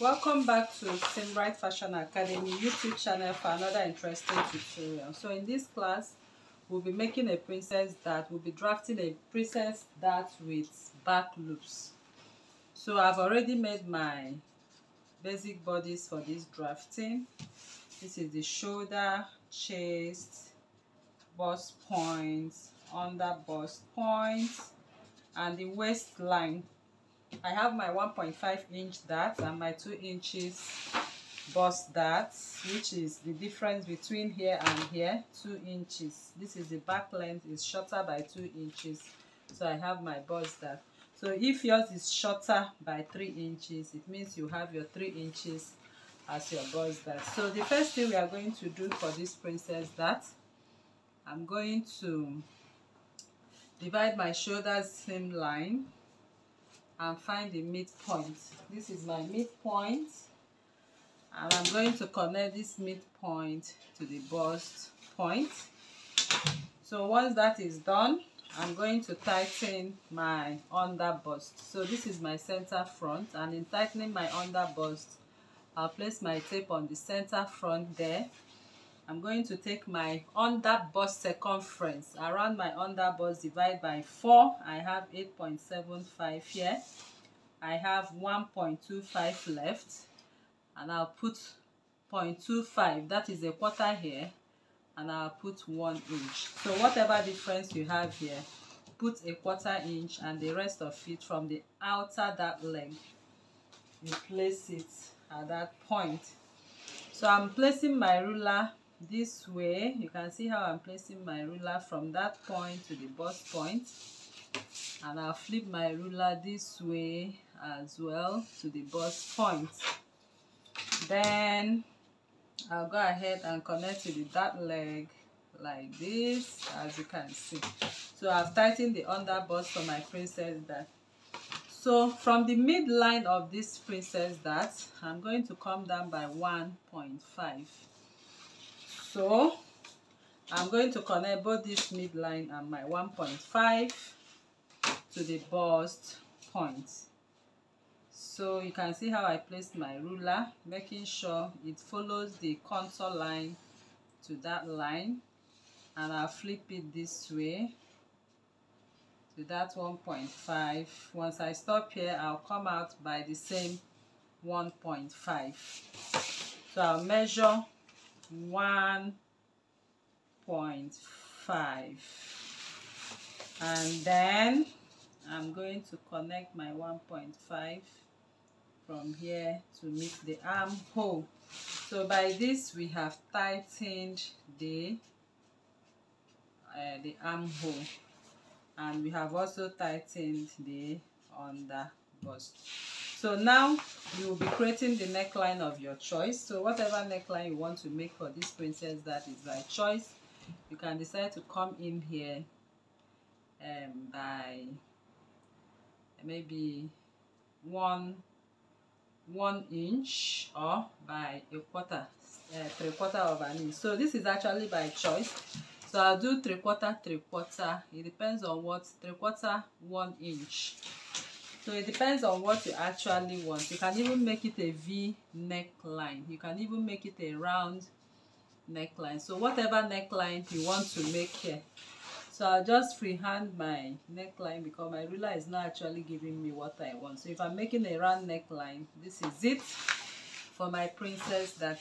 welcome back to SeamRite Fashion Academy YouTube channel for another interesting tutorial. So in this class we'll be making a princess dart we'll be drafting a princess dart with back loops. So I've already made my basic bodice for this drafting. This is the shoulder chest bust points under bust points and the waistline I have my 1.5 inch dart and my 2 inches bust dart which is the difference between here and here 2 inches. This is the back length is shorter by 2 inches. So I have my bust dart. So if yours is shorter by 3 inches it means you have your 3 inches as your bust dart. So the first thing we are going to do for this princess dart I'm going to divide my shoulders seam line and find the midpoint. This is my midpoint and I'm going to connect this midpoint to the bust point. So once that is done, I'm going to tighten my under bust. So this is my center front and in tightening my under bust, I'll place my tape on the center front there I'm going to take my under bust circumference around my under bust divide by 4 I have 8.75 here. I have 1.25 left. And I'll put 0.25 that is a quarter here. And I'll put 1 inch. So whatever difference you have here put a quarter inch and the rest of it from the outer that leg you place it at that point. So I'm placing my ruler this way. You can see how I'm placing my ruler from that point to the bust point. And I'll flip my ruler this way as well to the bust point. Then I'll go ahead and connect to the dart leg like this as you can see. So I've tightened the under bust for my princess dart so from the midline of this princess dart I'm going to come down by 1.5 so I'm going to connect both this midline and my 1.5 to the bust point. So you can see how I placed my ruler making sure it follows the contour line to that line. And I'll flip it this way to that 1.5 once I stop here I'll come out by the same 1.5 so I'll measure 1.5 and then I'm going to connect my 1.5 from here to meet the armhole. So by this we have tightened the uh, the armhole. And we have also tightened the under so now you will be creating the neckline of your choice. So whatever neckline you want to make for this princess that is by choice you can decide to come in here um, by maybe one one inch or by a quarter uh, three quarter of an inch. So this is actually by choice. So i'll do three quarter three quarter. It depends on what three quarter one inch so it depends on what you actually want. You can even make it a v neckline you can even make it a round neckline. So whatever neckline you want to make here. So i'll just freehand my neckline because my ruler is not actually giving me what i want. So if i'm making a round neckline this is it for my princess dart.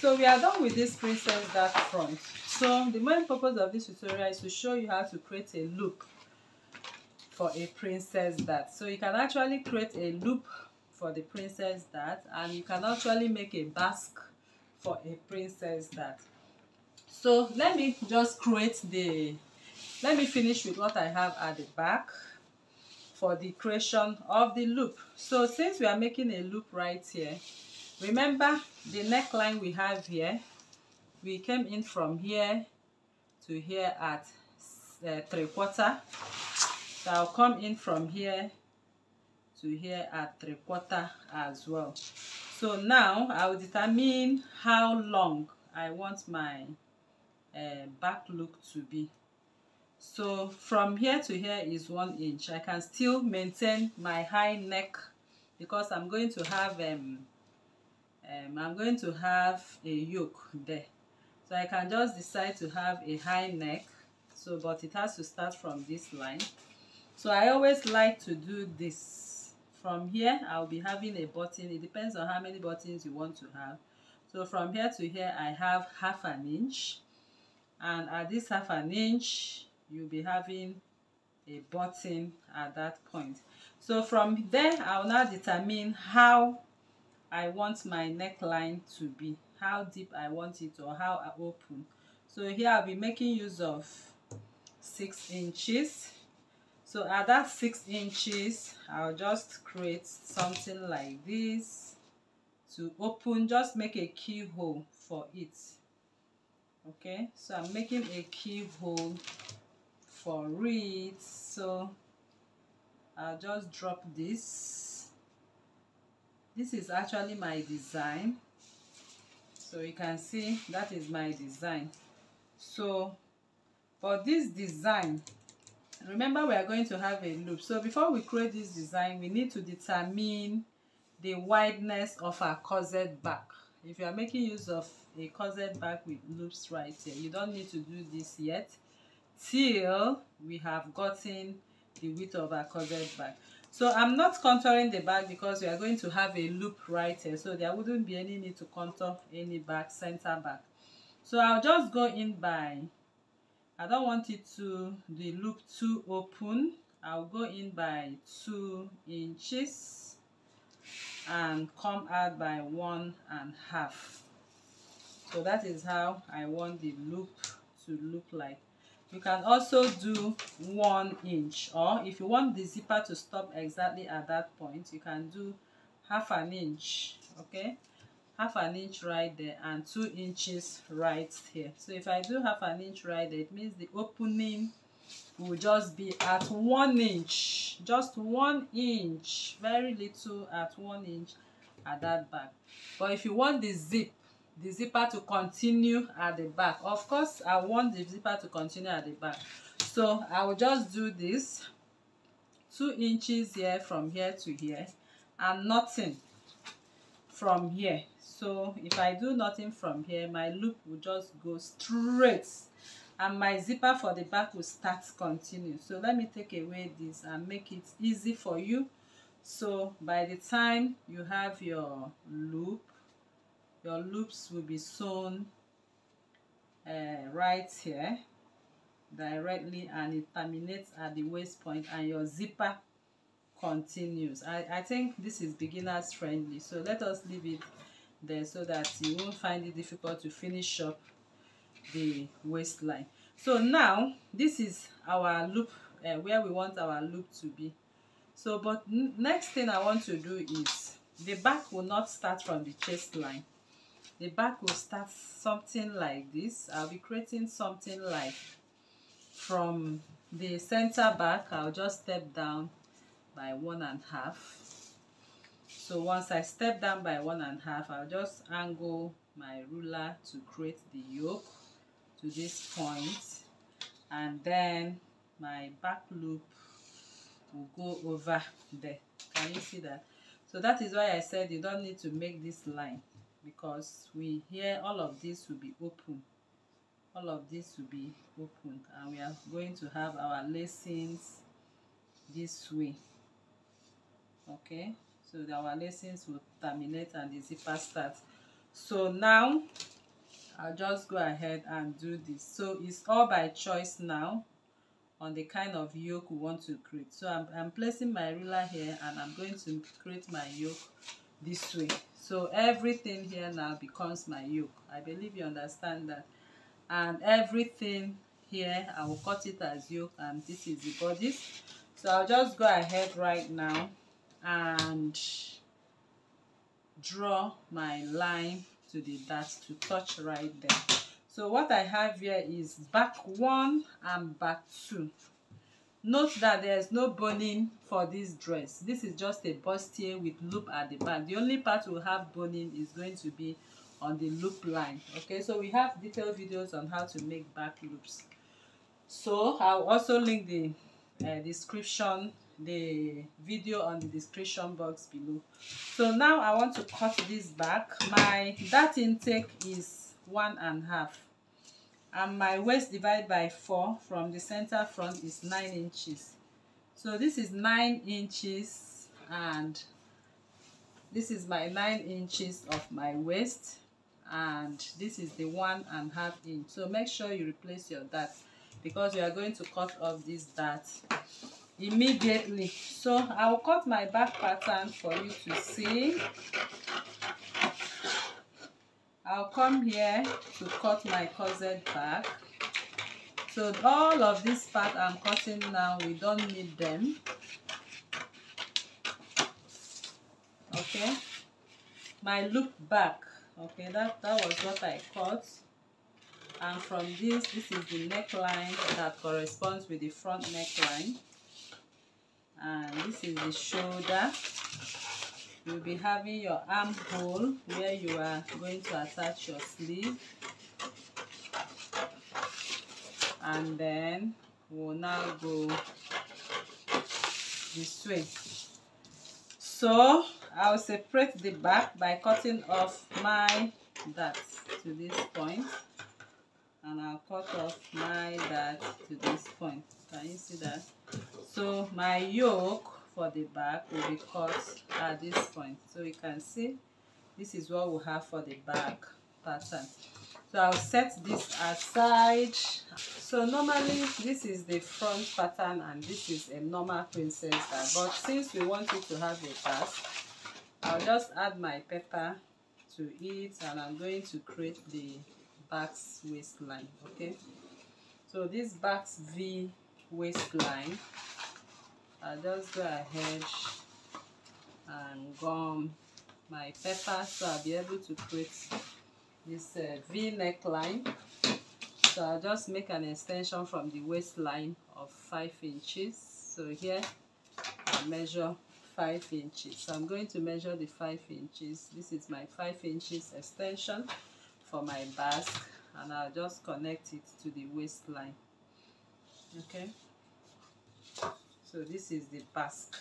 so we are done with this princess dart front. So the main purpose of this tutorial is to show you how to create a loop for a princess dart. So you can actually create a loop for the princess dart and you can actually make a basque for a princess dart. So let me just create the let me finish with what i have at the back for the creation of the loop. So since we are making a loop right here remember the neckline we have here? We came in from here to here at uh, three quarter so I'll come in from here to here at three quarter as well. So now I will determine how long I want my uh, back look to be. So from here to here is one inch. I can still maintain my high neck because I'm going to have um, um, I'm going to have a yoke there. So I can just decide to have a high neck. So but it has to start from this line so I always like to do this. From here I'll be having a button. It depends on how many buttons you want to have. So from here to here I have half an inch. And at this half an inch you'll be having a button at that point. So from there I'll now determine how I want my neckline to be. How deep I want it or how open. So here I'll be making use of six inches so at that six inches I'll just create something like this to open just make a keyhole for it. Okay so I'm making a keyhole for it. So I'll just drop this. This is actually my design. So you can see that is my design. So for this design remember we are going to have a loop. So before we create this design we need to determine the wideness of our corset back. If you are making use of a corset back with loops right here you don't need to do this yet till we have gotten the width of our corset back. So i'm not contouring the back because we are going to have a loop right here. So there wouldn't be any need to contour any back center back. So i'll just go in by I don't want it to the loop too open. I'll go in by two inches and come out by one and half. So that is how I want the loop to look like. You can also do one inch or if you want the zipper to stop exactly at that point, you can do half an inch, okay? Half an inch right there and two inches right here. So if i do half an inch right there it means the opening will just be at one inch just one inch very little at one inch at that back. But if you want the zip the zipper to continue at the back of course i want the zipper to continue at the back. So i will just do this two inches here from here to here and nothing from here. So if I do nothing from here my loop will just go straight and my zipper for the back will start continue. So let me take away this and make it easy for you. So by the time you have your loop your loops will be sewn uh, right here directly and it terminates at the waist point and your zipper continues. I, I think this is beginners friendly so let us leave it there so that you won't find it difficult to finish up the waistline. So now this is our loop uh, where we want our loop to be. So but next thing i want to do is the back will not start from the chest line the back will start something like this. I'll be creating something like from the center back i'll just step down by one and half. So once I step down by one and half I'll just angle my ruler to create the yoke to this point. And then my back loop will go over there. Can you see that? So that is why I said you don't need to make this line because we here all of this will be open. All of this will be open and we are going to have our lacings this way okay? So our lessons will terminate and the zipper starts so now I'll just go ahead and do this. So it's all by choice now on the kind of yoke we want to create. So I'm, I'm placing my ruler here and I'm going to create my yoke this way. So everything here now becomes my yoke. I believe you understand that. And everything here I will cut it as yoke and this is the bodice so I'll just go ahead right now and draw my line to the dart to touch right there. So what i have here is back one and back two. Note that there's no boning for this dress. This is just a bustier with loop at the back. The only part we'll have boning is going to be on the loop line okay? So we have detailed videos on how to make back loops. So i'll also link the uh, description the video on the description box below. So now i want to cut this back. My that intake is one and a half. And my waist divided by four from the center front is nine inches. So this is nine inches and this is my nine inches of my waist. And this is the one and half inch. So make sure you replace your dart because you are going to cut off this dart immediately. So i'll cut my back pattern for you to see. I'll come here to cut my corset back. So all of this part i'm cutting now we don't need them. Okay? My loop back. Okay that that was what i cut. And from this this is the neckline that corresponds with the front neckline and this is the shoulder. You'll be having your armhole where you are going to attach your sleeve. And then we'll now go this way. So I'll separate the back by cutting off my dart to this point. And I'll cut off my dart to this point. Can you see that so my yoke for the back will be cut at this point. So you can see this is what we have for the back pattern. So I'll set this aside. So normally this is the front pattern and this is a normal princess bag. But since we want it to have a back I'll just add my pepper to it and I'm going to create the back's waistline okay? So this back's V waistline I'll just go ahead and gum my pepper so I'll be able to create this uh, V neckline. So I'll just make an extension from the waistline of 5 inches. So here I measure 5 inches. So I'm going to measure the 5 inches. This is my 5 inches extension for my basque and I'll just connect it to the waistline. Okay so this is the basque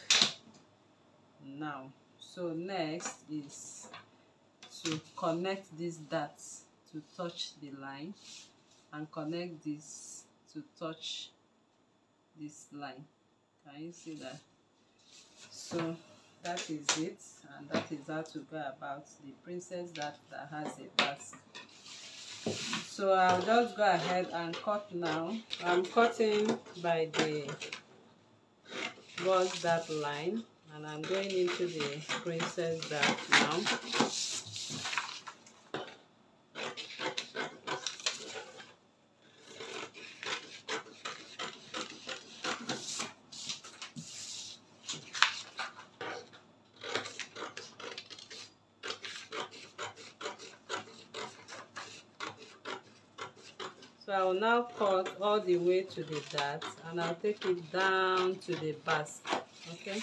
now so next is to connect these darts to touch the line and connect this to touch this line. Can you see that? So that is it and that is how to go about the princess dart that has a basque so i'll just go ahead and cut now. I'm cutting by the was that line and i'm going into the princess dart now So I will now cut all the way to the dart and I'll take it down to the basque, okay?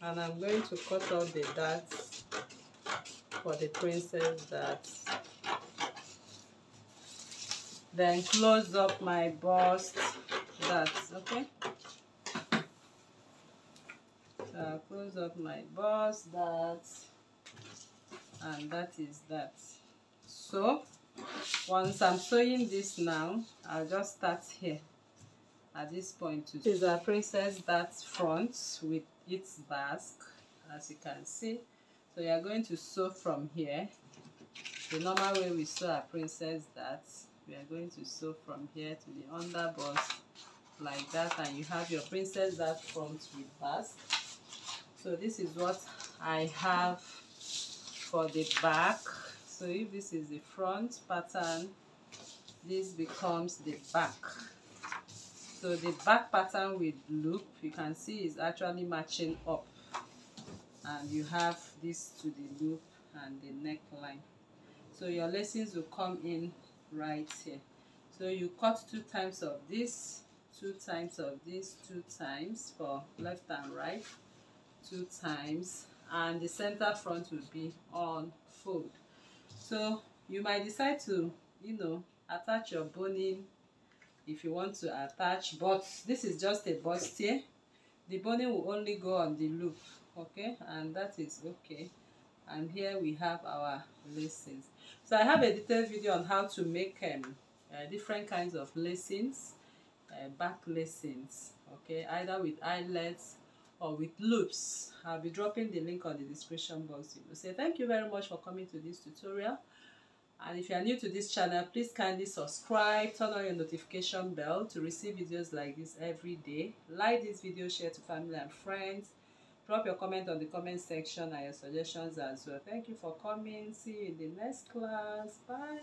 And I'm going to cut all the darts for the princess darts. Then close up my bust darts, okay? Uh, close up my bust dart and that is that. So once i'm sewing this now i'll just start here at this point to this is a princess dart front with its basque as you can see. So you're going to sew from here. The normal way we sew a princess dart we are going to sew from here to the under bust like that and you have your princess dart front with basque so this is what I have for the back. So if this is the front pattern this becomes the back. So the back pattern with loop you can see is actually matching up. And you have this to the loop and the neckline. So your lacings will come in right here. So you cut two times of this two times of this two times for left and right two times and the center front will be on fold. So you might decide to you know attach your boning if you want to attach but this is just a bustier the boning will only go on the loop okay? And that is okay. And here we have our lacings so i have a detailed video on how to make um, uh, different kinds of lacings uh, back lacings okay? Either with eyelets or with loops. I'll be dropping the link on the description box you know say thank you very much for coming to this tutorial. And if you are new to this channel please kindly subscribe turn on your notification bell to receive videos like this every day. Like this video share to family and friends. Drop your comment on the comment section and your suggestions as well. Thank you for coming. See you in the next class. Bye